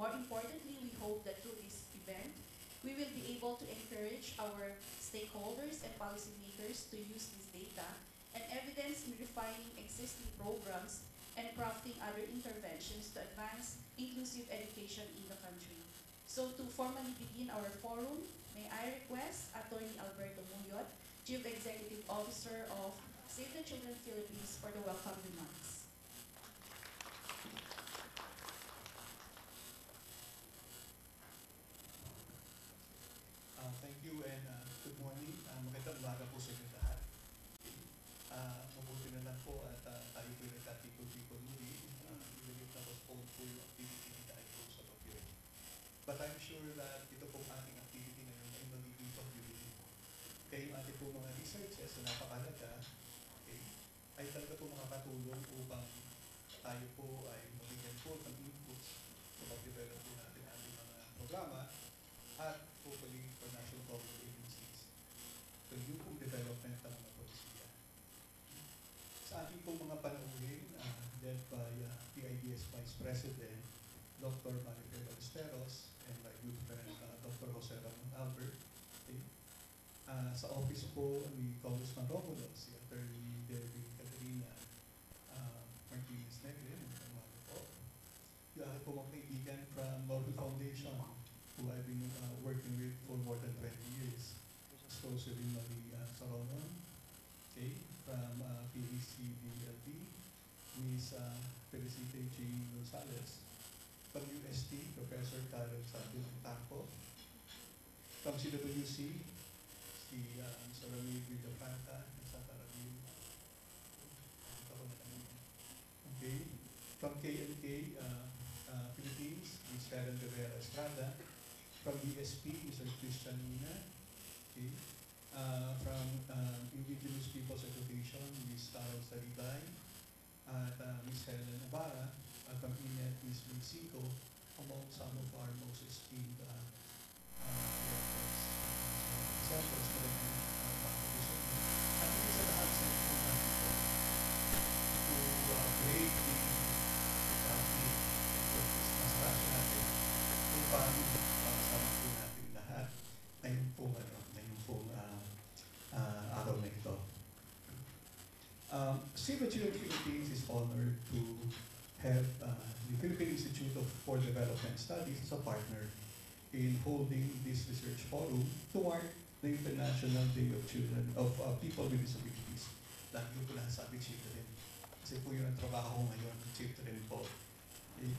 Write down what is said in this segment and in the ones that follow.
More importantly, we hope that through this event, we will be able to encourage our stakeholders and policymakers to use this data and evidence in refining existing programs and crafting other interventions to advance inclusive education in the country. So to formally begin our forum, may I request Attorney Alberto Muyot, Chief Executive Officer of Save the Children Philippines for the welcome remarks. But I'm sure that ito pong ating activity ngayon ay magiging pag-unity po. Kaya yung ating po mga researches na napakalaga okay, ay talaga po makakatulong upang tayo po ay mabigyan po ng inputs sa pag-develop po natin ating mga programa at hopefully for national government agencies to yung pong development ng mga polisiya. Sa ating pong mga panauhin, uh, led by uh, PIDS Vice President Dr. Maricel Ballesteros and my good friend uh, Dr. Jose Ramon Albert. Okay. Uh, sa office po ni Congressman Romulo, si Attorney Debbie Catalina uh, Martinez Negre, umaga po. Yung aking po mga kaibigan from Norwood Foundation, who I've been uh, working with for more than 20 years. Especially Marie uh, Saronon, okay, from uh, PACDLD, Ms. Uh, Felicite J. Gonzalez, from UST, Professor Karen Sabil Tanco, from CWC, si uh, Ms. Ramil Villafranca, sa Taramil, okay, from KNK, uh, uh, Philippines, Ms. Karen Rivera Estrada, from BSP, Mr. Christian Mina, okay, uh, from um, Indigenous Peoples Association, Ms. Carol Saribay, at uh, Ms. Helen Navarra, at from INET, Ms. Mexico, among some of our most esteemed uh, uh, examples Children Philippines is honored to have uh, the Philippine Institute of for Development Studies as a partner in holding this research forum to mark the International Day of Children of uh, People with Disabilities. Lagi ko po nasasabi children. Kasi po yun ang trabaho ngayon, children po. Okay.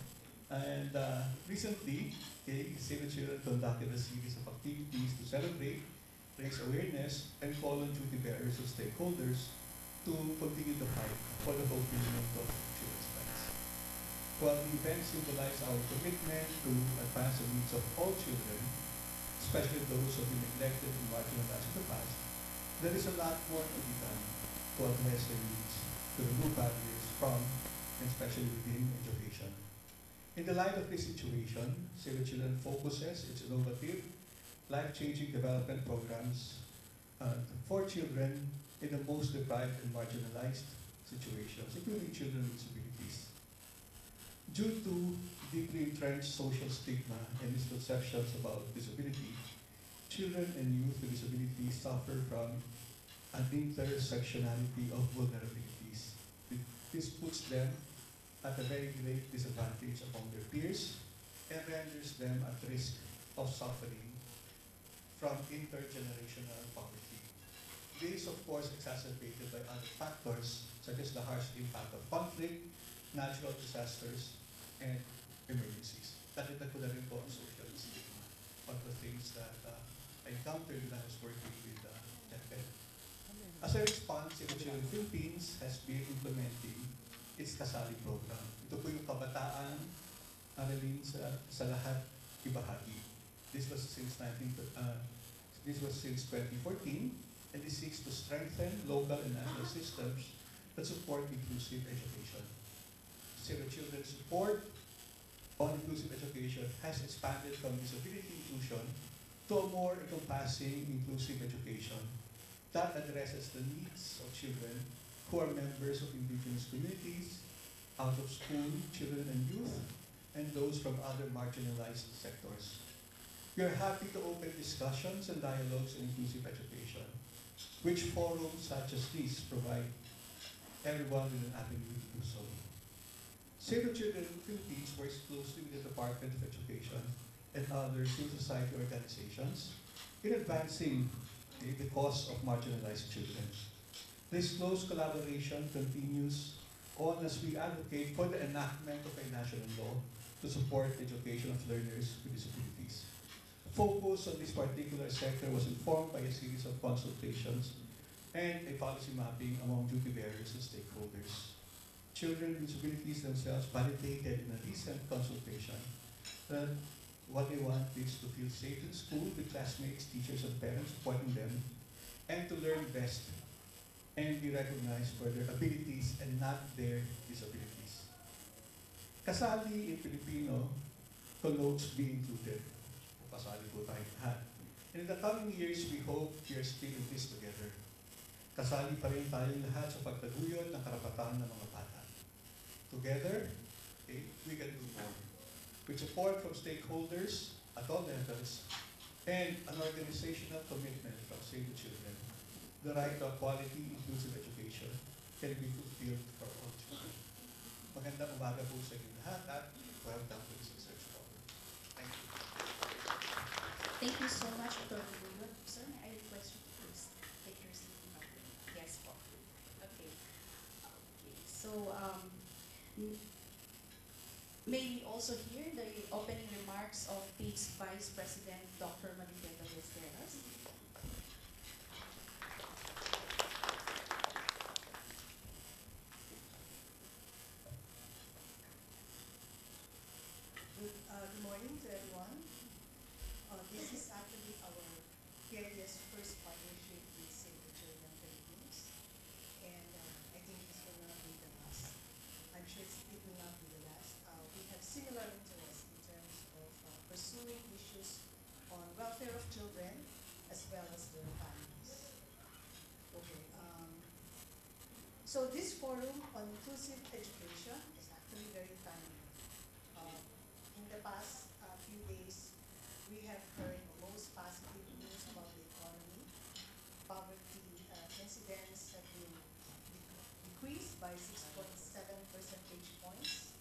And uh, recently, okay, Save the Children conducted a series of activities to celebrate, raise awareness, and call on duty bearers and stakeholders to continue the fight for the fulfillment of children's rights. While the event symbolize our commitment to advance the needs of all children, especially those who have been neglected and marginalized in the past, there is a lot more to be done to address their needs, to remove barriers from, and especially within education. In the light of this situation, Save Children focuses its innovative, life-changing development programs uh, for children in the most deprived and marginalized situations, including children with disabilities. Due to deeply entrenched social stigma and misconceptions about disability, children and youth with disabilities suffer from an intersectionality of vulnerabilities. This puts them at a very great disadvantage among their peers and renders them at risk of suffering from intergenerational poverty. Is of course exacerbated by other factors such as the harsh impact of conflict, natural disasters, and emergencies. Nakita ko na rin po ang social stigma. Of the things that uh, I encountered when I was working with uh. As a response, Children Philippines has been implementing its Kasali program. Ito po yung kabataan, aralin sa, sa lahat ibahagi. This was since 19, uh, this was since 2014, and this seeks to strengthen local and national systems that support inclusive education. Save Children's support on inclusive education has expanded from disability inclusion to a more encompassing inclusive education that addresses the needs of children who are members of indigenous communities, out of school children and youth, and those from other marginalized sectors. We are happy to open discussions and dialogues in inclusive education, which forums such as these provide everyone with an avenue to do so. Save the Children Philippines works closely with the Department of Education and other civil society organizations in advancing okay, the cause of marginalized children. This close collaboration continues on as we advocate for the enactment of a national law to support the education of learners with disabilities. Focus on this particular sector was informed by a series of consultations and a policy mapping among duty bearers and stakeholders. Children with disabilities themselves validated in a recent consultation that what they want is to feel safe in school with classmates, teachers, and parents supporting them, and to learn best and be recognized for their abilities and not their disabilities. Kasali in Filipino connotes being included. O kasali po tayo lahat. In the coming years, we hope we are still in this together. Kasali pa rin tayong lahat sa pagtaguyod ng karapatan ng mga bata. Together, okay, we can do more. With support from stakeholders at all levels and an organizational commitment from Save Children, the right to a quality inclusive education can be fulfilled for all children. Magandang umaga po sa inyo lahat at welcome to this Thank you so much, Dr. Muyot. Sir, I request you to please take your seat? Yes. Okay. Okay, so, um, m- may we also hear the opening remarks of PIDS Vice President Dr. Marife Ballesteros? Good, uh, good morning to everyone. Uh, this is actually our PIDS first partnership with Save the Children Philippines. And uh, I think this will not be the last. I'm sure it will not be the last. Uh, we have similar interests in terms of uh, pursuing issues on welfare of children as well as their families. Okay, um, so this forum on inclusive education is actually very timely. Uh, in the past uh, few days, we have heard most positive news about the economy. Poverty uh, incidents have been decreased by 6.7 percentage points.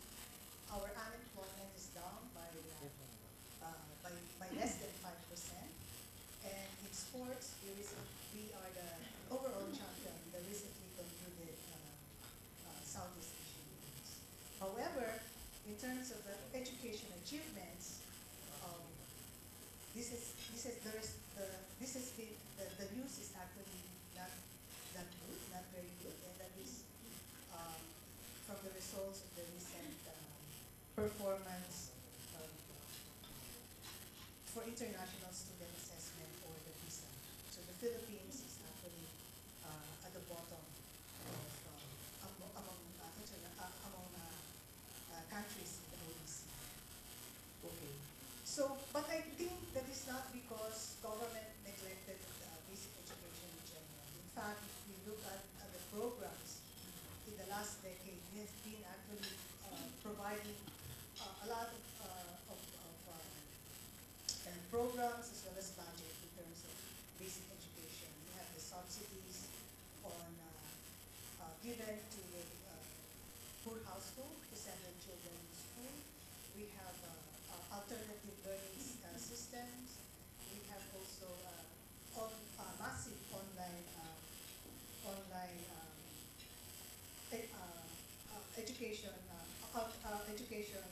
Our unemployment is down by, uh, uh, by, by less than 5%. And in sports, we, we are the overall champion, the recently concluded uh, uh, Southeast Asian Games. However, in terms of the education achievements, this is, this is, is, the, this has been, the, the news is actually not that good, not very good, and that is, um, from the results of the recent, um, performance, for international student assessment or the PISA. So the Philippines is actually, uh, at the bottom of, uh, among, among, uh, uh, among, uh, uh, countries in the OECD. Okay. So, but I think is not because government neglected uh, basic education in general. In fact, if we look at, at the programs in the last decade, we have been actually uh, providing uh, a lot of, uh, of, of um, uh, programs as well as budget in terms of basic education. We have the subsidies on uh, given to the poor household to send their children to school. We have alternative learning systems. We have also uh, on, uh, massive online uh, online uh, uh, education uh, uh, uh, education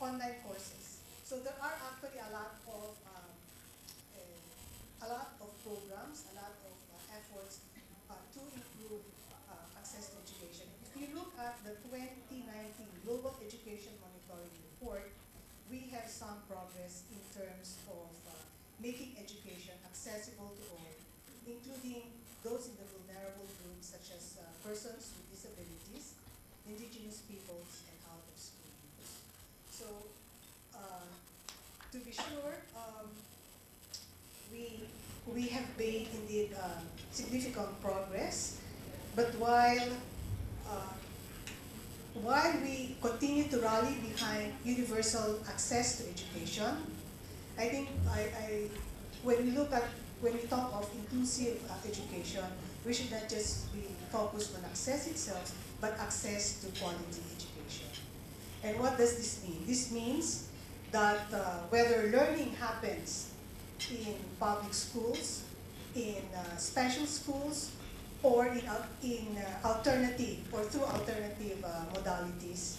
online courses. So there are actually a lot of um, uh, a lot of programs, a lot of uh, efforts uh, to improve uh, access to education. If you look at the 2019 Global Education Monitoring Report, we have some progress in terms of uh, making education accessible to all, including those in the vulnerable groups such as uh, persons with disabilities, indigenous peoples, and out of school youth. So, uh, to be sure, um, we we have made indeed uh, significant progress, but while uh, while we continue to rally behind universal access to education, I think I, I, when we look at, when we talk of inclusive uh, education, we should not just be focused on access itself, but access to quality education. And what does this mean? This means that uh, whether learning happens in public schools, in uh, special schools, or in, al- in uh, alternative or through alternative uh, modalities,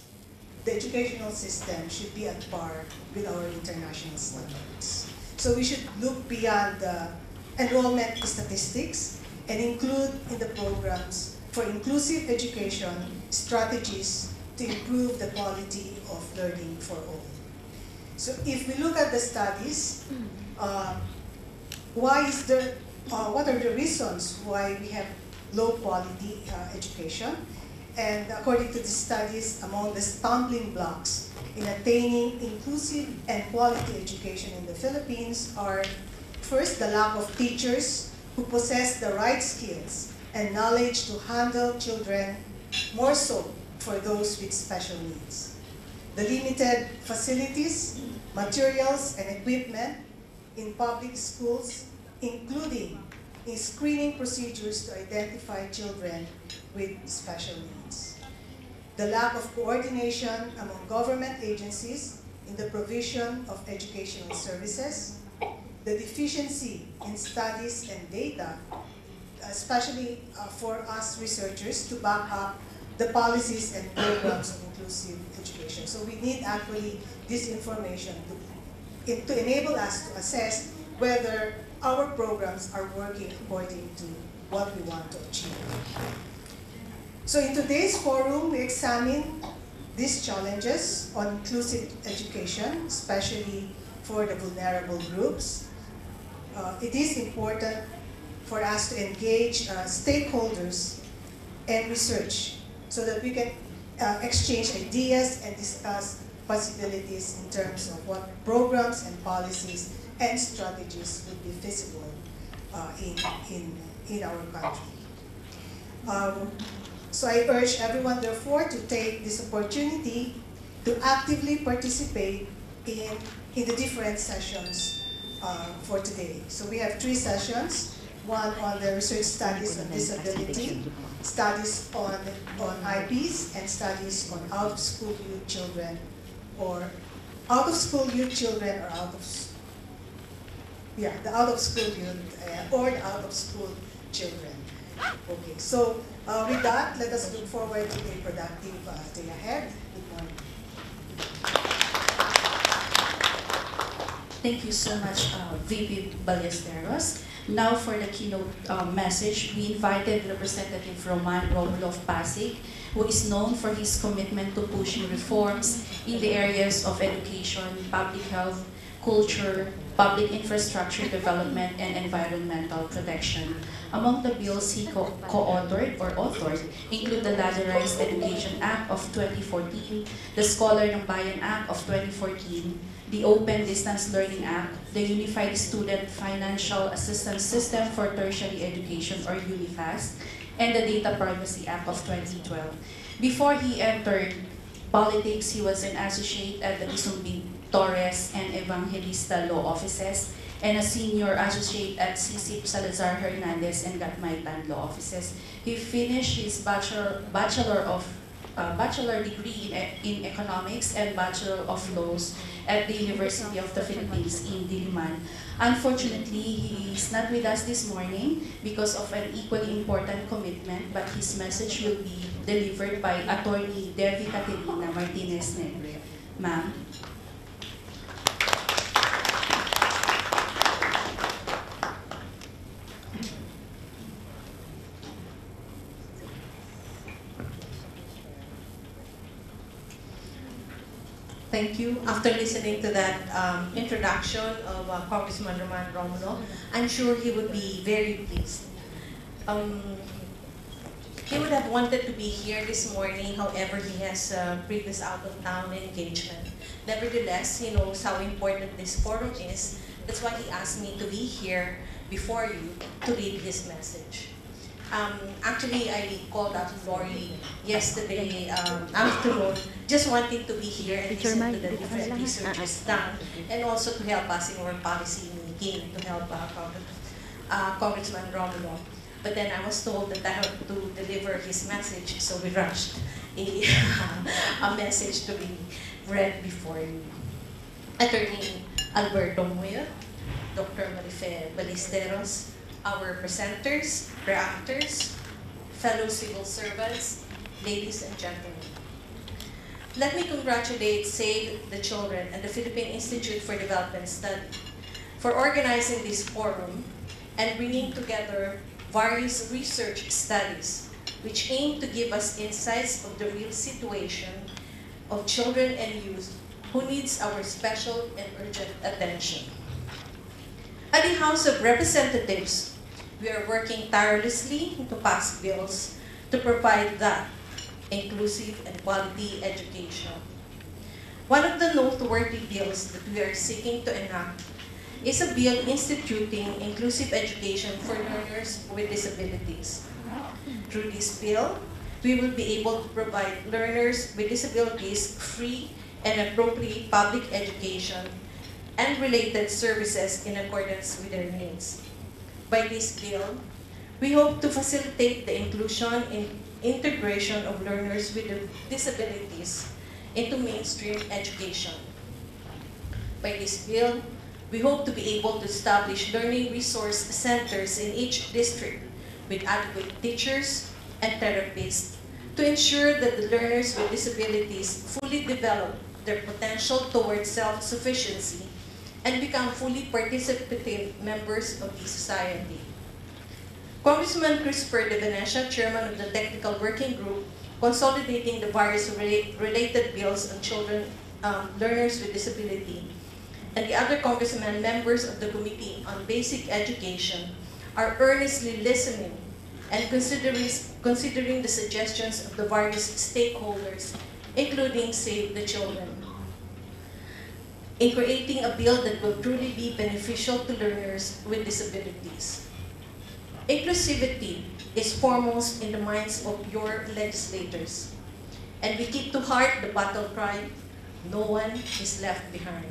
the educational system should be at par with our international standards. So we should look beyond the enrollment statistics and include in the programs for inclusive education strategies to improve the quality of learning for all. So if we look at the studies, uh, why is there, uh, what are the reasons why we have low quality uh, education? And according to the studies, among the stumbling blocks in attaining inclusive and quality education in the Philippines are first, the lack of teachers who possess the right skills and knowledge to handle children, more so for those with special needs. The limited facilities, materials, and equipment in public schools, including in screening procedures to identify children with special needs. The lack of coordination among government agencies in the provision of educational services, the deficiency in studies and data, especially uh, for us researchers to back up the policies and programs of inclusive education. So we need actually this information to, in- to enable us to assess whether our programs are working according to what we want to achieve. So in today's forum, we examine these challenges on inclusive education, especially for the vulnerable groups. Uh, it is important for us to engage uh, stakeholders and research so that we can uh, exchange ideas and discuss possibilities in terms of what programs and policies and strategies would be feasible uh, in, in, in our country. Um, so I urge everyone, therefore, to take this opportunity to actively participate in, in the different sessions uh, for today. So we have three sessions, one on the research studies on disability, studies on, on IPs, and studies on out-of-school youth children, or out-of-school youth children, or out of, yeah, the out-of-school youth, uh, or the out-of-school children. Okay, so uh, with that, let us look forward to a productive uh, day ahead. Good morning. Thank you so much, uh, VP Ballesteros. Now for the keynote uh, message, we invited Representative Roman Romulo of Pasig, who is known for his commitment to pushing reforms in the areas of education, public health, culture, public infrastructure development, and environmental protection. Among the bills he co- co-authored or authored include the Ladderized Education Act of 2014, the Scholar ng Bayan Act of 2014, the Open Distance Learning Act, the Unified Student Financial Assistance System for Tertiary Education or UniFAST, and the Data Privacy Act of 2012. Before he entered politics, he was an associate at the Isumbing Torres and Evangelista Law Offices and a senior associate at SyCip Salazar Hernandez and Gatmaitan Law Offices. He finished his bachelor, bachelor of uh, bachelor degree in, in economics and bachelor of laws at the University of the Philippines in Diliman. Unfortunately, he is not with us this morning because of an equally important commitment, but his message will be delivered by Attorney Devi Caterina Martinez Negre. Ma'am. Thank you. After listening to that um, introduction of uh, Congressman Roman Romulo, I'm sure he would be very pleased. Um, he would have wanted to be here this morning, however, he has a previous out-of-town engagement. Nevertheless, he knows how important this forum is. That's why he asked me to be here before you to read his message. Um, actually, I called out Lori yesterday um, afternoon, just wanting to be here and listen to the different na lang, ha? researches done, and also to help us in our policy making, to help uh, uh, Congressman Romulo. But then I was told that I have to deliver his message, so we rushed a, a message to be read before you. Attorney Alberto Muyot, Dr. Marife Ballesteros, our presenters, reactors, fellow civil servants, ladies and gentlemen. Let me congratulate Save the Children and the Philippine Institute for Development Study for organizing this forum and bringing together various research studies which aim to give us insights of the real situation of children and youth who needs our special and urgent attention. At the House of Representatives, we are working tirelessly to pass bills to provide that inclusive and quality education. One of the noteworthy bills that we are seeking to enact is a bill instituting inclusive education for learners with disabilities. Through this bill, we will be able to provide learners with disabilities free and appropriate public education and related services in accordance with their needs. By this bill, we hope to facilitate the inclusion and integration of learners with disabilities into mainstream education. By this bill, we hope to be able to establish learning resource centers in each district with adequate teachers and therapists to ensure that the learners with disabilities fully develop their potential towards self-sufficiency and become fully participative members of the society. Congressman Christopher De Venecia, chairman of the Technical Working Group, consolidating the various rela- related bills on children, um, learners with disability, and the other congressmen members of the Committee on Basic Education are earnestly listening and considering, considering the suggestions of the various stakeholders, including Save the Children in creating a bill that will truly be beneficial to learners with disabilities. Inclusivity is foremost in the minds of your legislators, and we keep to heart the battle cry, no one is left behind.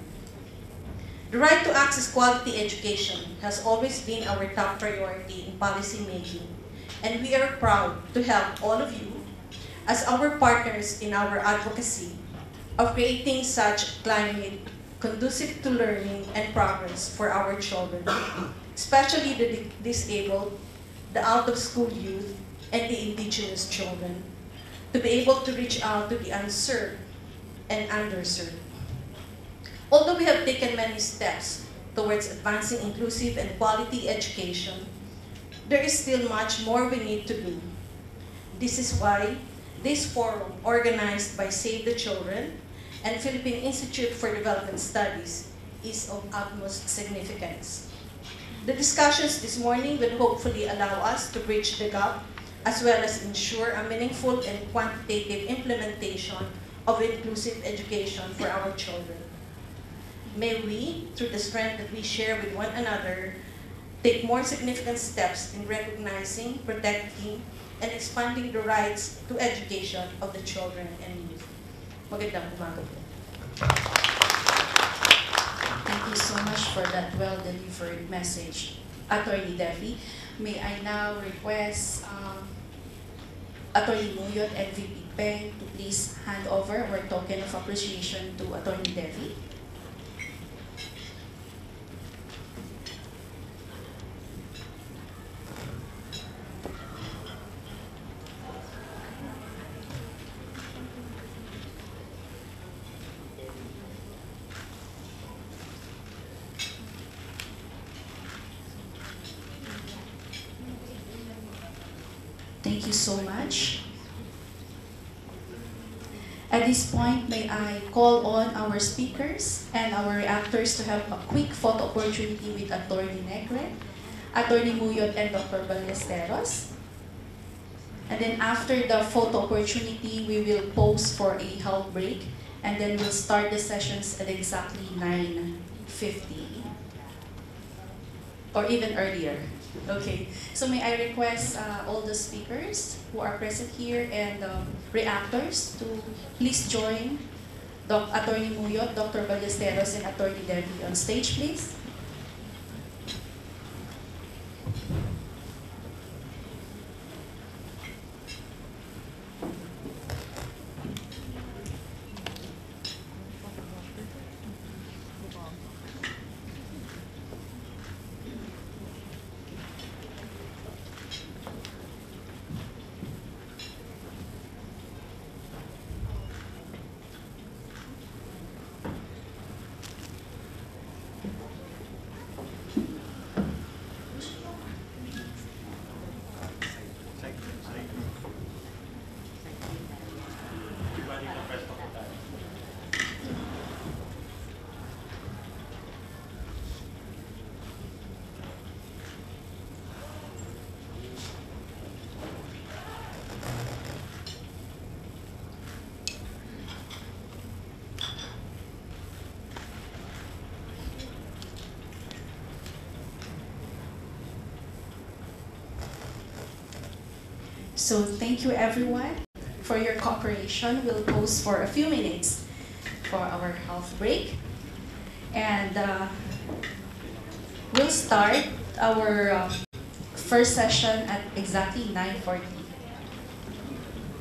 The right to access quality education has always been our top priority in policy making, and we are proud to help all of you as our partners in our advocacy of creating such climate conducive to learning and progress for our children, especially the disabled, the out-of-school youth, and the indigenous children, to be able to reach out to the unserved and underserved. Although we have taken many steps towards advancing inclusive and quality education, there is still much more we need to do. This is why this forum, organized by Save the Children and Philippine Institute for Development Studies, is of utmost significance. The discussions this morning will hopefully allow us to bridge the gap as well as ensure a meaningful and quantitative implementation of inclusive education for our children. May we, through the strength that we share with one another, take more significant steps in recognizing, protecting, and expanding the rights to education of the children and youth. Magandang umaga po. Thank you so much for that well-delivered message, Attorney Devi. May I now request um, Attorney Muyot and VP Peng to please hand over our token of appreciation to Attorney Devi. Thank you so much. At this point, may I call on our speakers and our reactors to have a quick photo opportunity with Attorney Negre, Attorney Muyot, and Dr. Ballesteros. And then after the photo opportunity, we will pause for a health break, and then we'll start the sessions at exactly 9.50. or even earlier. Okay, so may I request uh, all the speakers who are present here and um, reactors to please join Doc Attorney Muyot, Dr. Ballesteros, and Attorney Debbie on stage, please. So thank you everyone for your cooperation. We'll pause for a few minutes for our health break. And uh, we'll start our uh, first session at exactly 9.40.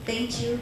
Thank you.